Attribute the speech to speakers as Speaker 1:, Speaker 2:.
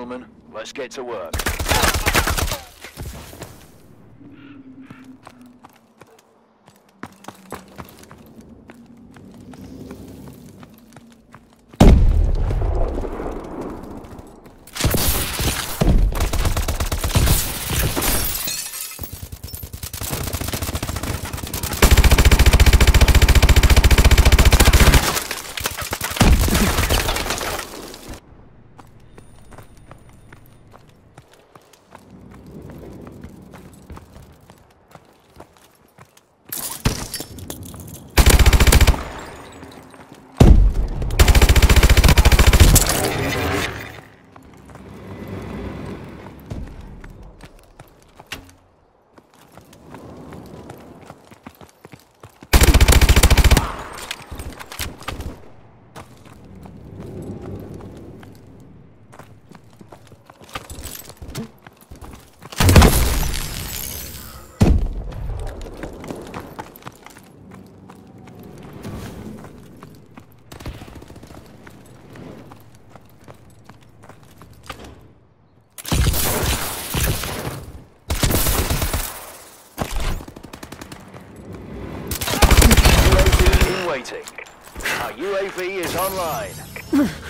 Speaker 1: Gentlemen, let's get to work. UAV in waiting. Our UAV is online.